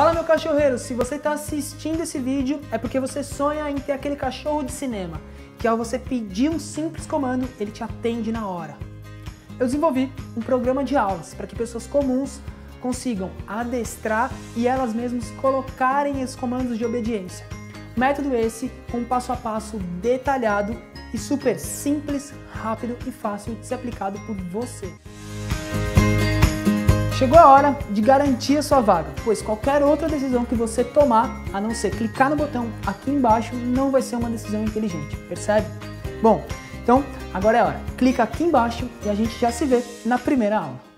Fala meu cachorreiro, se você está assistindo esse vídeo é porque você sonha em ter aquele cachorro de cinema, que ao você pedir um simples comando, ele te atende na hora. Eu desenvolvi um programa de aulas para que pessoas comuns consigam adestrar e elas mesmas colocarem esses comandos de obediência. Método esse com um passo a passo detalhado e super simples, rápido e fácil de ser aplicado por você. Chegou a hora de garantir a sua vaga, pois qualquer outra decisão que você tomar, a não ser clicar no botão aqui embaixo, não vai ser uma decisão inteligente, percebe? Bom, então agora é a hora. Clica aqui embaixo e a gente já se vê na primeira aula.